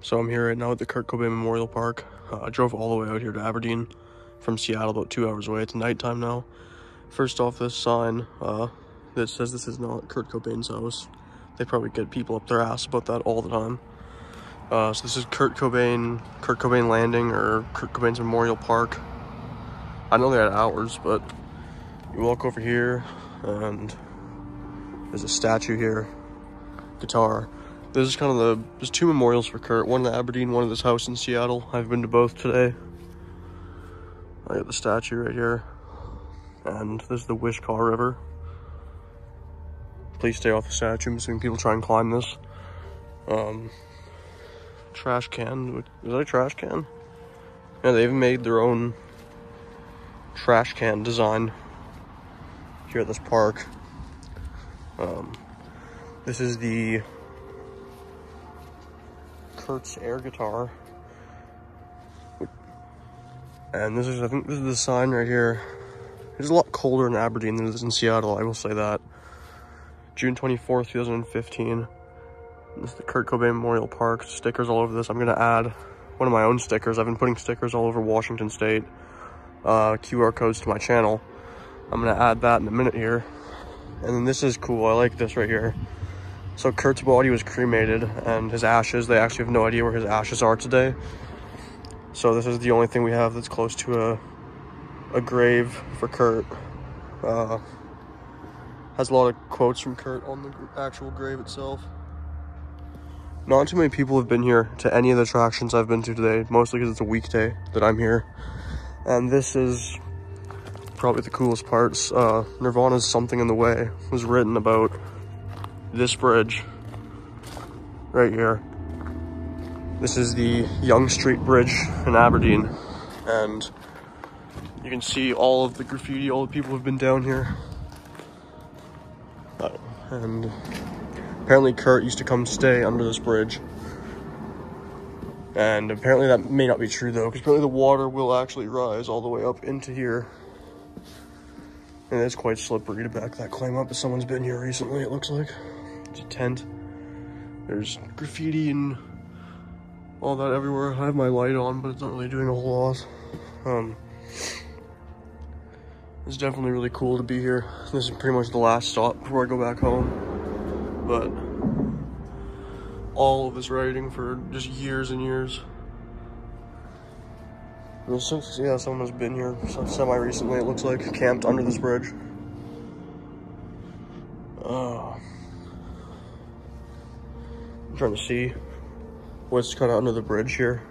So I'm here right now at the Kurt Cobain Memorial Park. Uh, I drove all the way out here to Aberdeen from Seattle, about two hours away. It's nighttime now. First off, this sign uh, that says this is not Kurt Cobain's house. They probably get people up their ass about that all the time. Uh, so this is Kurt Cobain, Kurt Cobain Landing, or Kurt Cobain's Memorial Park. I know they had hours, but you walk over here, and there's a statue here, guitar. This is kind of the, there's two memorials for Kurt, one in Aberdeen, one at this house in Seattle. I've been to both today. I got the statue right here. And this is the Wishkah River. Please stay off the statue. I'm people try and climb this. Um, trash can. Is that a trash can? Yeah, they even made their own trash can design here at this park. Um, this is the Kurt's air guitar. And this is, I think this is the sign right here. It's a lot colder in Aberdeen than it is in Seattle, I will say that. June 24th, 2015. This is the Kurt Cobain Memorial Park. Stickers all over this. I'm gonna add one of my own stickers. I've been putting stickers all over Washington State. Uh, QR codes to my channel. I'm gonna add that in a minute here. And then this is cool, I like this right here. So Kurt's body was cremated and his ashes, they actually have no idea where his ashes are today. So this is the only thing we have that's close to a, a grave for Kurt. Uh, has a lot of quotes from Kurt on the actual grave itself. Not too many people have been here to any of the attractions I've been to today, mostly because it's a weekday that I'm here. And this is probably the coolest parts. Uh, Nirvana's Something in the Way was written about this bridge right here. This is the Young Street Bridge in Aberdeen. And you can see all of the graffiti, all the people have been down here. Uh, and apparently Kurt used to come stay under this bridge. And apparently that may not be true though, because apparently the water will actually rise all the way up into here. And it's quite slippery to back that claim up if someone's been here recently, it looks like. It's a tent. There's graffiti and all that everywhere. I have my light on, but it's not really doing a whole lot. Um, it's definitely really cool to be here. This is pretty much the last stop before I go back home. But all of this writing for just years and years. And since, yeah, someone has been here semi-recently, it looks like, camped under this bridge. Oh. Trying to see what's kind of under the bridge here.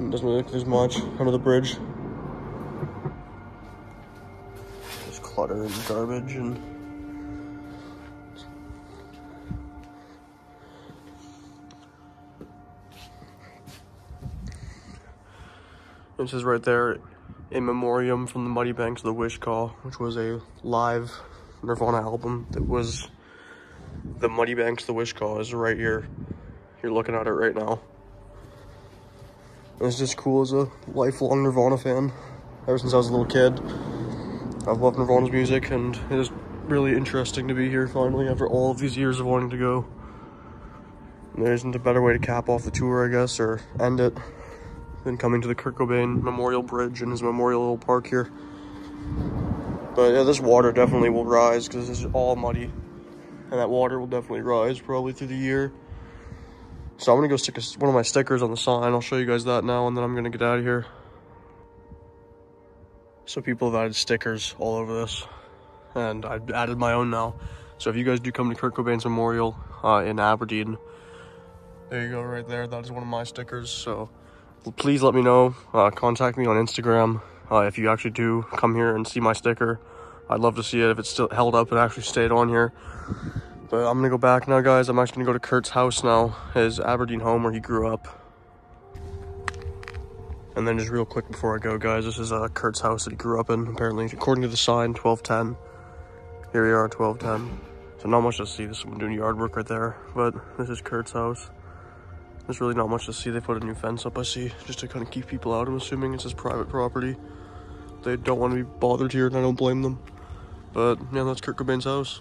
It doesn't look there's much under the bridge. There's clutter and garbage and It says right there, in memoriam from the Muddy Banks of the Wishkah, which was a live Nirvana album that was the Muddy Banks the Wishkah is right here. You're looking at it right now. It's just cool as a lifelong Nirvana fan. Ever since I was a little kid, I've loved Nirvana's music and it is really interesting to be here finally after all of these years of wanting to go. And there isn't a better way to cap off the tour, I guess, or end it than coming to the Kurt Cobain Memorial Bridge and his memorial park here. But yeah, this water definitely will rise because it's all muddy. And that water will definitely rise probably through the year. So I'm gonna go stick a, one of my stickers on the sign. I'll show you guys that now and then I'm gonna get out of here. So people have added stickers all over this. And I've added my own now. So if you guys do come to Kurt Cobain's Memorial uh, in Aberdeen, there you go right there. That is one of my stickers. So please let me know. Uh, contact me on Instagram uh, if you actually do come here and see my sticker. I'd love to see it if it's still held up and actually stayed on here. But I'm gonna go back now, guys. I'm actually gonna go to Kurt's house now, his Aberdeen home where he grew up. And then just real quick before I go, guys, this is uh, Kurt's house that he grew up in, apparently. According to the sign, 1210. Here we are, 1210. So not much to see. This someone doing yard work right there. But this is Kurt's house. There's really not much to see. They put a new fence up, I see, just to kind of keep people out. I'm assuming it's his private property. They don't want to be bothered here, and I don't blame them. But, yeah, that's Kurt Cobain's house.